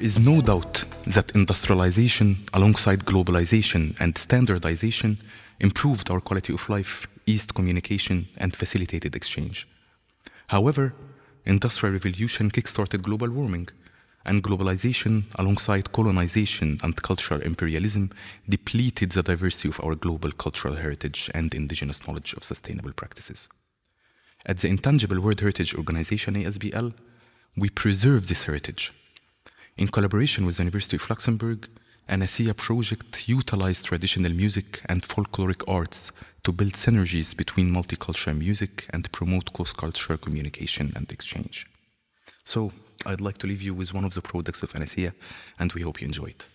There is no doubt that industrialization, alongside globalization and standardization, improved our quality of life, eased communication, and facilitated exchange. However, industrial revolution kickstarted global warming, and globalization, alongside colonization and cultural imperialism, depleted the diversity of our global cultural heritage and indigenous knowledge of sustainable practices. At the Intangible World Heritage Organization, ASBL, we preserve this heritage. In collaboration with the University of Luxembourg, ANASEA project utilized traditional music and folkloric arts to build synergies between multicultural music and promote cross-cultural communication and exchange. So, I'd like to leave you with one of the products of ANASEA, and we hope you enjoy it.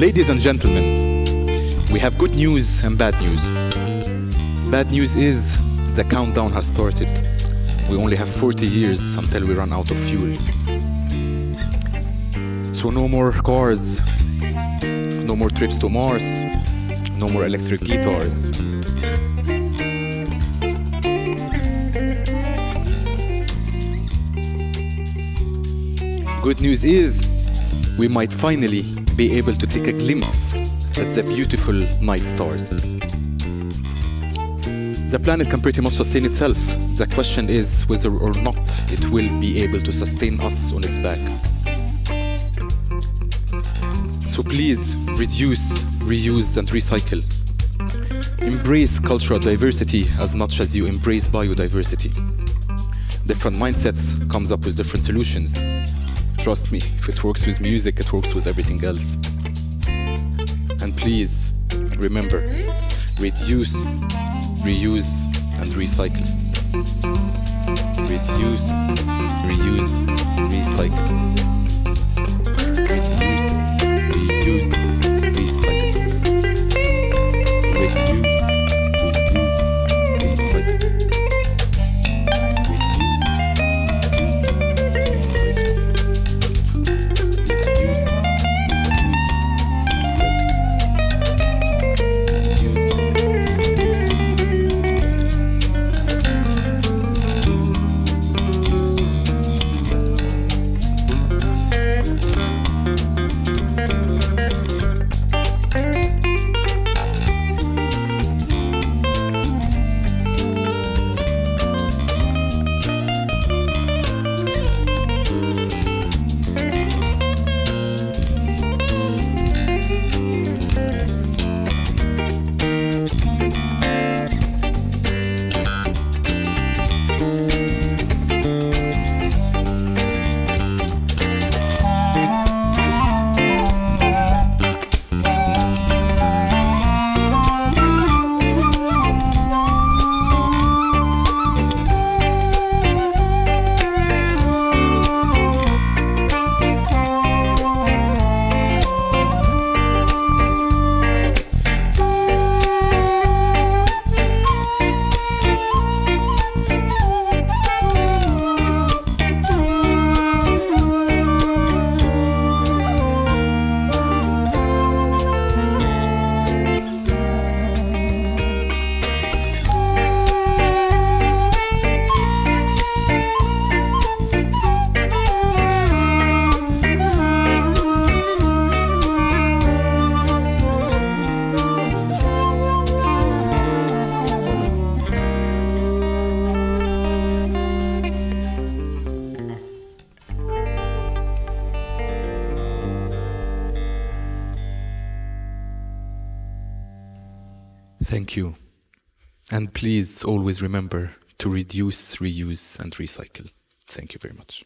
Ladies and gentlemen, we have good news and bad news. Bad news is the countdown has started. We only have 40 years until we run out of fuel. So no more cars, no more trips to Mars, no more electric guitars. Good news is we might finally be able to take a glimpse at the beautiful night stars. The planet can pretty much sustain itself. The question is whether or not it will be able to sustain us on its back. So please reduce, reuse, and recycle. Embrace cultural diversity as much as you embrace biodiversity. Different mindsets comes up with different solutions. Trust me, if it works with music, it works with everything else. And please remember reduce, reuse, and recycle. Reduce, reuse, recycle. Reduce, reuse, Thank you. And please always remember to reduce, reuse, and recycle. Thank you very much.